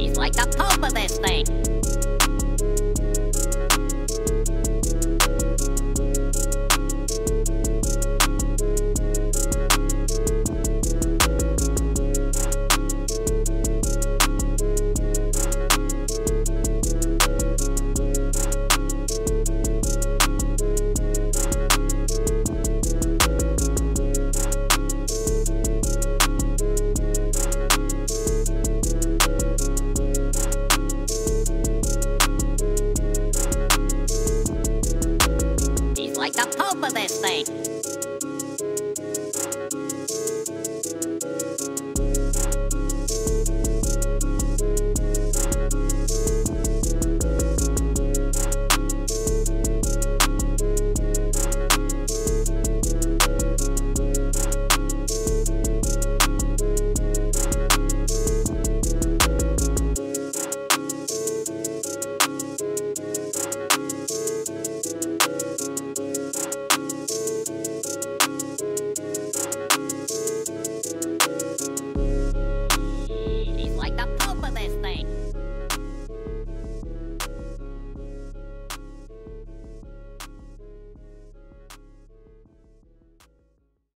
He's like the Pope of this thing. the pulp of this thing.